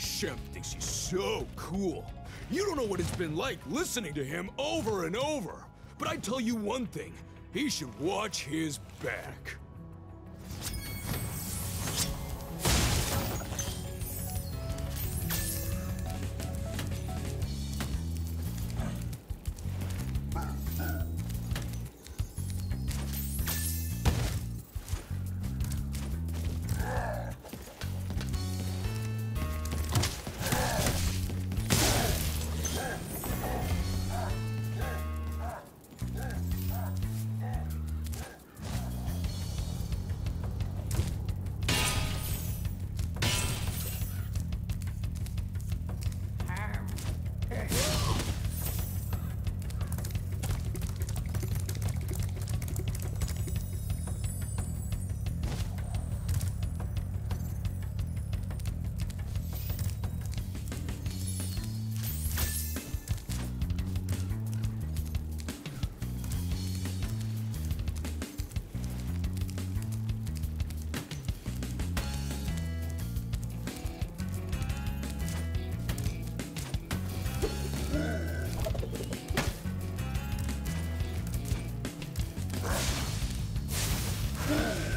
Shemp thinks he's so cool. You don't know what it's been like listening to him over and over. But I tell you one thing, he should watch his back. Yeah.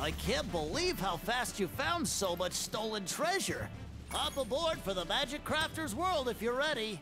I can't believe how fast you found so much stolen treasure. Hop aboard for the Magic Crafter's world if you're ready.